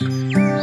Bye.